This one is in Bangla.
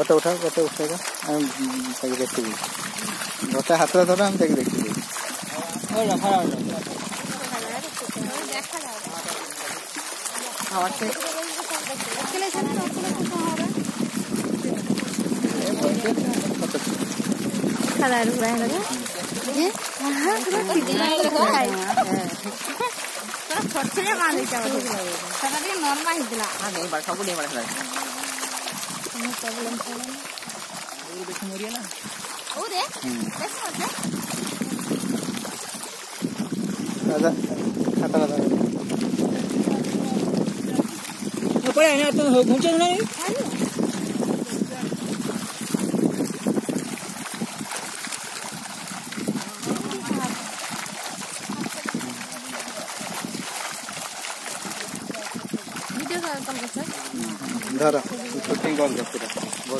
গোটা উঠাও গোটা উঠে আমি তাকে দেখতে দিই। গোটা হাতে ধরো আমি তাকে দেখতে দিই। হ্যাঁ হ্যাঁ মান হবে সেটা দিয়ে নরমাল হিদিলা problem problem. Uy, de Muriela. Uy, ¿ves acá? Nada. Acá nada. ¿No puede venir a todos juntos, no? Claro. Compressor धरा शूटिंग ऑन करते रहो